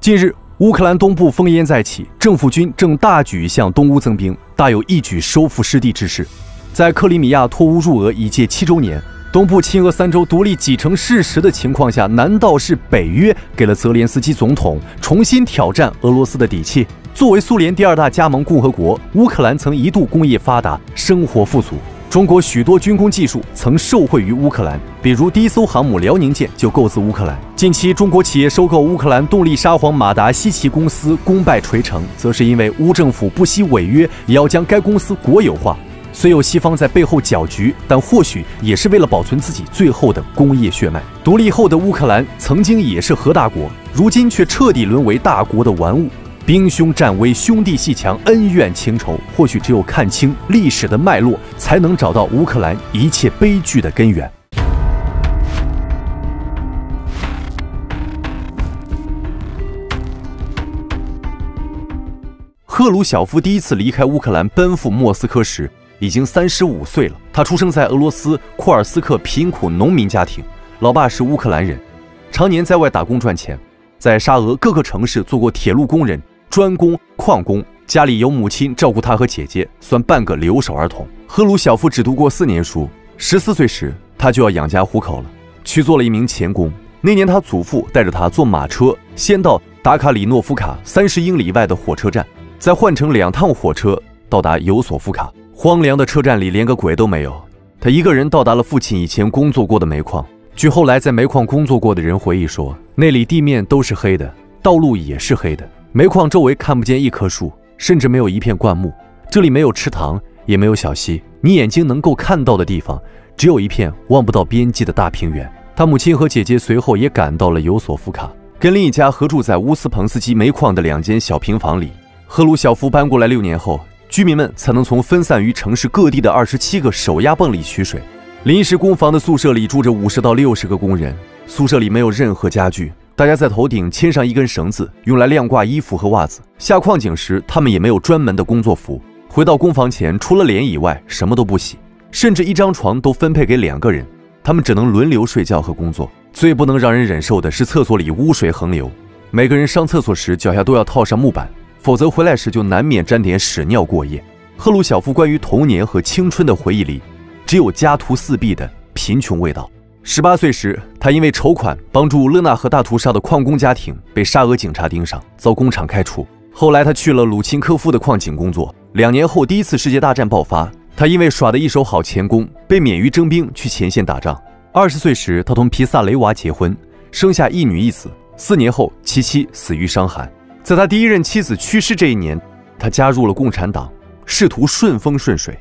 近日，乌克兰东部烽烟再起，政府军正大举向东乌增兵，大有一举收复失地之势。在克里米亚脱乌入俄已届七周年，东部亲俄三州独立几成事实的情况下，难道是北约给了泽连斯基总统重新挑战俄罗斯的底气？作为苏联第二大加盟共和国，乌克兰曾一度工业发达，生活富足。中国许多军工技术曾受惠于乌克兰，比如第一艘航母辽宁舰就购自乌克兰。近期，中国企业收购乌克兰动力沙皇马达西奇公司功败垂成，则是因为乌政府不惜违约，也要将该公司国有化。虽有西方在背后搅局，但或许也是为了保存自己最后的工业血脉。独立后的乌克兰曾经也是核大国，如今却彻底沦为大国的玩物。兵凶战危，兄弟戏强，恩怨情仇。或许只有看清历史的脉络，才能找到乌克兰一切悲剧的根源。赫鲁晓夫第一次离开乌克兰奔赴莫斯科时，已经三十五岁了。他出生在俄罗斯库尔斯克贫苦农民家庭，老爸是乌克兰人，常年在外打工赚钱，在沙俄各个城市做过铁路工人。专攻矿工，家里有母亲照顾他和姐姐，算半个留守儿童。赫鲁晓夫只读过四年书，十四岁时他就要养家糊口了，去做了一名钳工。那年他祖父带着他坐马车，先到达卡里诺夫卡三十英里外的火车站，再换乘两趟火车到达尤索夫卡。荒凉的车站里连个鬼都没有，他一个人到达了父亲以前工作过的煤矿。据后来在煤矿工作过的人回忆说，那里地面都是黑的，道路也是黑的。煤矿周围看不见一棵树，甚至没有一片灌木。这里没有池塘，也没有小溪。你眼睛能够看到的地方，只有一片望不到边际的大平原。他母亲和姐姐随后也赶到了尤索夫卡，跟另一家合住在乌斯彭斯基煤矿的两间小平房里。赫鲁晓夫搬过来六年后，居民们才能从分散于城市各地的二十七个手压泵里取水。临时工房的宿舍里住着五十到六十个工人，宿舍里没有任何家具。大家在头顶牵上一根绳子，用来晾挂衣服和袜子。下矿井时，他们也没有专门的工作服。回到工房前，除了脸以外，什么都不洗，甚至一张床都分配给两个人，他们只能轮流睡觉和工作。最不能让人忍受的是厕所里污水横流，每个人上厕所时脚下都要套上木板，否则回来时就难免沾点屎尿过夜。赫鲁晓夫关于童年和青春的回忆里，只有家徒四壁的贫穷味道。十八岁时，他因为筹款帮助勒纳河大屠杀的矿工家庭，被沙俄警察盯上，遭工厂开除。后来，他去了鲁钦科夫的矿井工作。两年后，第一次世界大战爆发，他因为耍的一手好钳工，被免于征兵去前线打仗。二十岁时，他同皮萨雷娃结婚，生下一女一子。四年后，其妻死于伤寒。在他第一任妻子去世这一年，他加入了共产党，试图顺风顺水。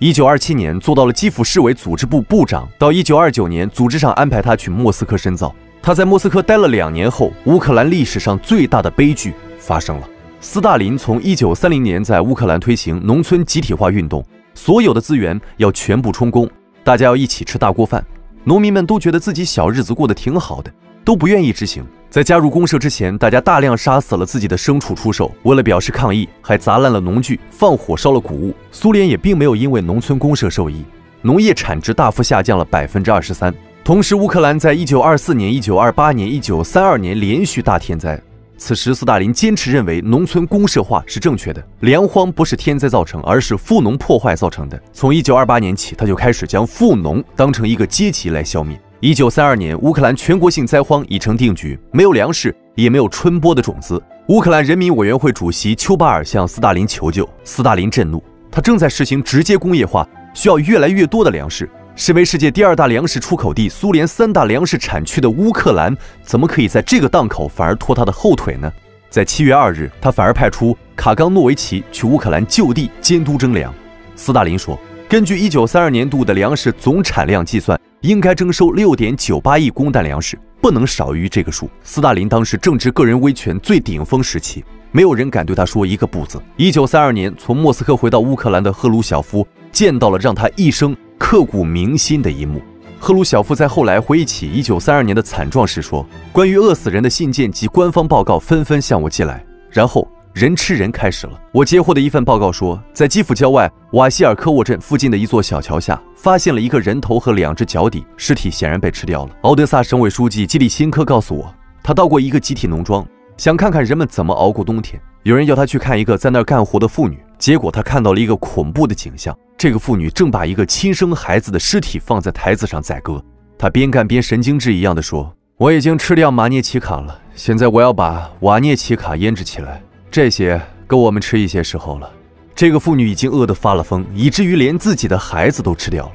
一九二七年做到了基辅市委组织部部长，到一九二九年，组织上安排他去莫斯科深造。他在莫斯科待了两年后，乌克兰历史上最大的悲剧发生了。斯大林从一九三零年在乌克兰推行农村集体化运动，所有的资源要全部充公，大家要一起吃大锅饭。农民们都觉得自己小日子过得挺好的，都不愿意执行。在加入公社之前，大家大量杀死了自己的牲畜出售。为了表示抗议，还砸烂了农具，放火烧了谷物。苏联也并没有因为农村公社受益，农业产值大幅下降了百分之二十三。同时，乌克兰在一九二四年、一九二八年、一九三二年连续大天灾。此时，斯大林坚持认为农村公社化是正确的，粮荒不是天灾造成，而是富农破坏造成的。从一九二八年起，他就开始将富农当成一个阶级来消灭。一九三二年，乌克兰全国性灾荒已成定局，没有粮食，也没有春播的种子。乌克兰人民委员会主席丘巴尔向斯大林求救，斯大林震怒，他正在实行直接工业化，需要越来越多的粮食。身为世界第二大粮食出口地、苏联三大粮食产区的乌克兰，怎么可以在这个档口反而拖他的后腿呢？在七月二日，他反而派出卡冈诺维奇去乌克兰就地监督征粮。斯大林说。根据一九三二年度的粮食总产量计算，应该征收六点九八亿公担粮食，不能少于这个数。斯大林当时正值个人威权最顶峰时期，没有人敢对他说一个不字。一九三二年从莫斯科回到乌克兰的赫鲁晓夫，见到了让他一生刻骨铭心的一幕。赫鲁晓夫在后来回忆起一九三二年的惨状时说：“关于饿死人的信件及官方报告纷纷向我寄来，然后。”人吃人开始了。我接获的一份报告说，在基辅郊外瓦西尔科沃镇附近的一座小桥下，发现了一个人头和两只脚底，尸体显然被吃掉了。敖德萨省委书记基里辛科告诉我，他到过一个集体农庄，想看看人们怎么熬过冬天。有人要他去看一个在那儿干活的妇女，结果他看到了一个恐怖的景象：这个妇女正把一个亲生孩子的尸体放在台子上宰割。他边干边神经质一样的说：“我已经吃掉马涅奇卡了，现在我要把瓦涅奇卡腌制起来，这些够我们吃一些时候了。”这个妇女已经饿得发了疯，以至于连自己的孩子都吃掉了。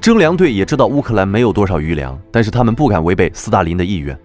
征粮队也知道乌克兰没有多少余粮，但是他们不敢违背斯大林的意愿，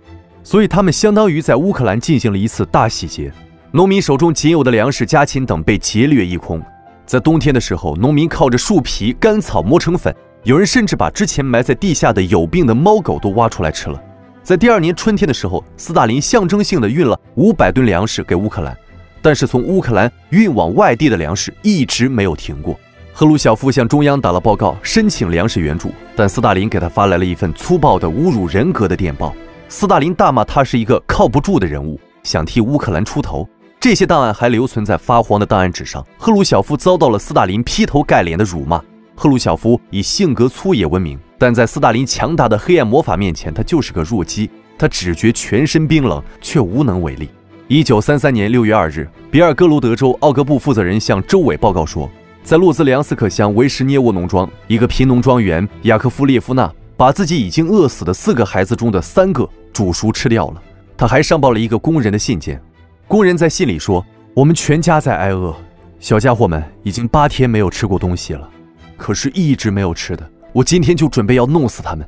所以他们相当于在乌克兰进行了一次大洗劫。农民手中仅有的粮食、家禽等被劫掠一空。在冬天的时候，农民靠着树皮、干草磨成粉，有人甚至把之前埋在地下的有病的猫狗都挖出来吃了。在第二年春天的时候，斯大林象征性的运了五百吨粮食给乌克兰，但是从乌克兰运往外地的粮食一直没有停过。赫鲁晓夫向中央打了报告，申请粮食援助，但斯大林给他发来了一份粗暴的、侮辱人格的电报。斯大林大骂他是一个靠不住的人物，想替乌克兰出头。这些档案还留存在发黄的档案纸上。赫鲁晓夫遭到了斯大林劈头盖脸的辱骂。赫鲁晓夫以性格粗野闻名，但在斯大林强大的黑暗魔法面前，他就是个弱鸡。他只觉全身冰冷，却无能为力。一九三三年六月二日，比尔哥罗德州奥格布负责人向州委报告说，在洛兹良斯克乡维什涅沃农庄，一个贫农庄园雅科夫列夫娜把自己已经饿死的四个孩子中的三个煮熟吃掉了。他还上报了一个工人的信件。工人在信里说：“我们全家在挨饿，小家伙们已经八天没有吃过东西了，可是一直没有吃的。我今天就准备要弄死他们，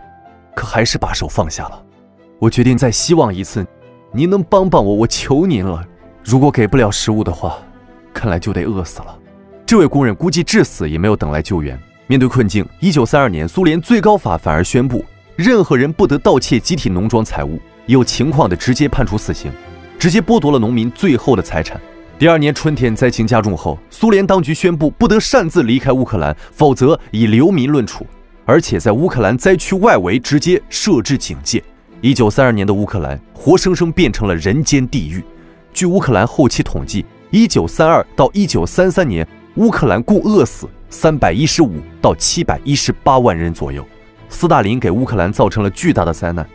可还是把手放下了。我决定再希望一次，您能帮帮我，我求您了。如果给不了食物的话，看来就得饿死了。”这位工人估计至死也没有等来救援。面对困境，一九三二年，苏联最高法反而宣布，任何人不得盗窃集体农庄财物，有情况的直接判处死刑。直接剥夺了农民最后的财产。第二年春天，灾情加重后，苏联当局宣布不得擅自离开乌克兰，否则以流民论处，而且在乌克兰灾区外围直接设置警戒。一九三二年的乌克兰活生生变成了人间地狱。据乌克兰后期统计，一九三二到一九三三年，乌克兰共饿死三百一十五到七百一十八万人左右。斯大林给乌克兰造成了巨大的灾难，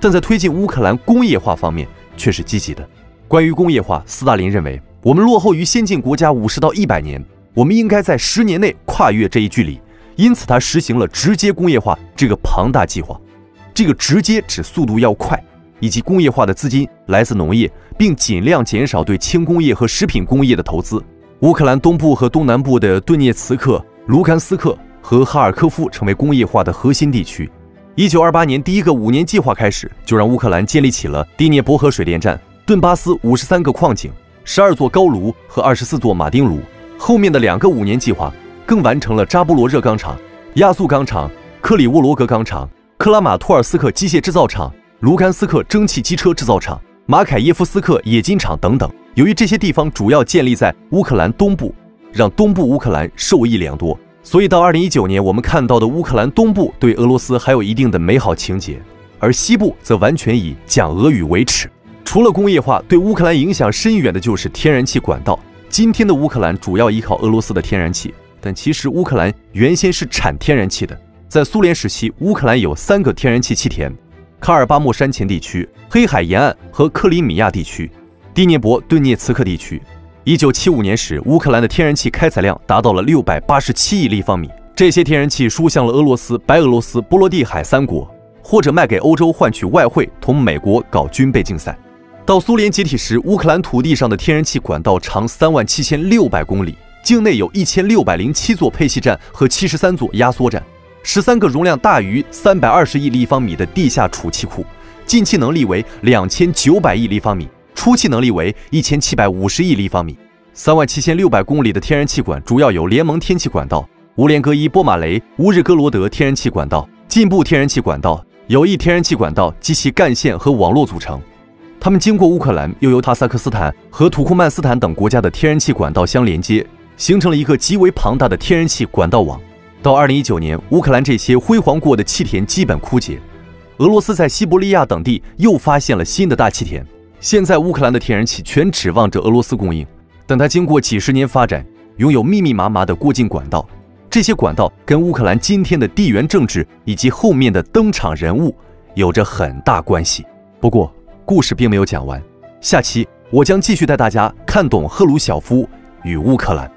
但在推进乌克兰工业化方面却是积极的。关于工业化，斯大林认为我们落后于先进国家五十到一百年，我们应该在十年内跨越这一距离。因此，他实行了直接工业化这个庞大计划。这个直接指速度要快，以及工业化的资金来自农业，并尽量减少对轻工业和食品工业的投资。乌克兰东部和东南部的顿涅茨克、卢甘斯克和哈尔科夫成为工业化的核心地区。一九二八年，第一个五年计划开始，就让乌克兰建立起了第聂伯河水电站。顿巴斯五十三个矿井、十二座高炉和二十四座马丁炉。后面的两个五年计划更完成了扎波罗热钢厂、亚速钢厂、克里沃罗格钢厂、克拉马托尔斯克机械制造厂、卢甘斯克蒸汽机车制造厂、马凯耶夫斯克冶金厂等等。由于这些地方主要建立在乌克兰东部，让东部乌克兰受益良多，所以到二零一九年，我们看到的乌克兰东部对俄罗斯还有一定的美好情节，而西部则完全以讲俄语为耻。除了工业化，对乌克兰影响深远的就是天然气管道。今天的乌克兰主要依靠俄罗斯的天然气，但其实乌克兰原先是产天然气的。在苏联时期，乌克兰有三个天然气气田：卡尔巴莫山前地区、黑海沿岸和克里米亚地区、第聂伯顿涅茨克地区。一九七五年时，乌克兰的天然气开采量达到了六百八十七亿立方米。这些天然气输向了俄罗斯、白俄罗斯、波罗的海三国，或者卖给欧洲换取外汇，同美国搞军备竞赛。到苏联解体时，乌克兰土地上的天然气管道长三万七千六百公里，境内有一千六百零七座配气站和七十三座压缩站，十三个容量大于三百二十亿立方米的地下储气库，进气能力为两千九百亿立方米，出气能力为一千七百五十亿立方米。三万七千六百公里的天然气管主要由联盟天气管道、乌连戈伊波马雷乌日戈罗德天然气管道、进步天然气管道、友谊天然气管道及其干线和网络组成。他们经过乌克兰，又由塔萨克斯坦和土库曼斯坦等国家的天然气管道相连接，形成了一个极为庞大的天然气管道网。到二零一九年，乌克兰这些辉煌过的气田基本枯竭，俄罗斯在西伯利亚等地又发现了新的大气田。现在乌克兰的天然气全指望着俄罗斯供应，等它经过几十年发展，拥有密密麻麻的过境管道。这些管道跟乌克兰今天的地缘政治以及后面的登场人物有着很大关系。不过，故事并没有讲完，下期我将继续带大家看懂赫鲁晓夫与乌克兰。